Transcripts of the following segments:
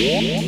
Música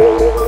Thank